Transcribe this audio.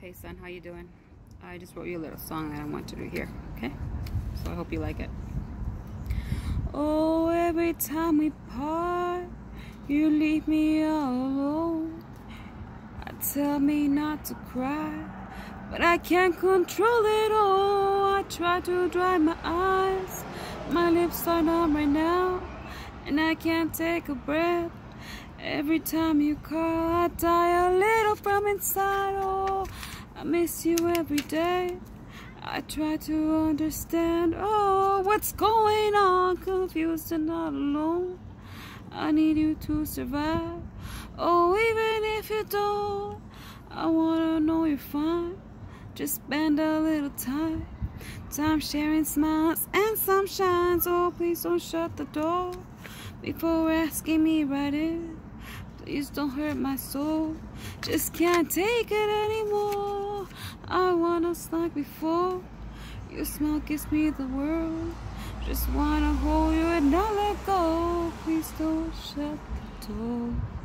Hey son, how you doing? I just wrote you a little song that I want to do here, okay? So I hope you like it. Oh, every time we part, you leave me all alone. I tell me not to cry, but I can't control it all. I try to dry my eyes, my lips are numb right now, and I can't take a breath. Every time you call, I die a little from inside. Oh, I miss you every day. I try to understand. Oh, what's going on? Confused and not alone. I need you to survive. Oh, even if you don't, I wanna know you're fine. Just spend a little time. Time sharing smiles and some shines. Oh, please don't shut the door before asking me right in. Please don't hurt my soul. Just can't take it anymore. I wanna like before. Your smile gives me the world. Just wanna hold you and not let go. Please don't shut the door.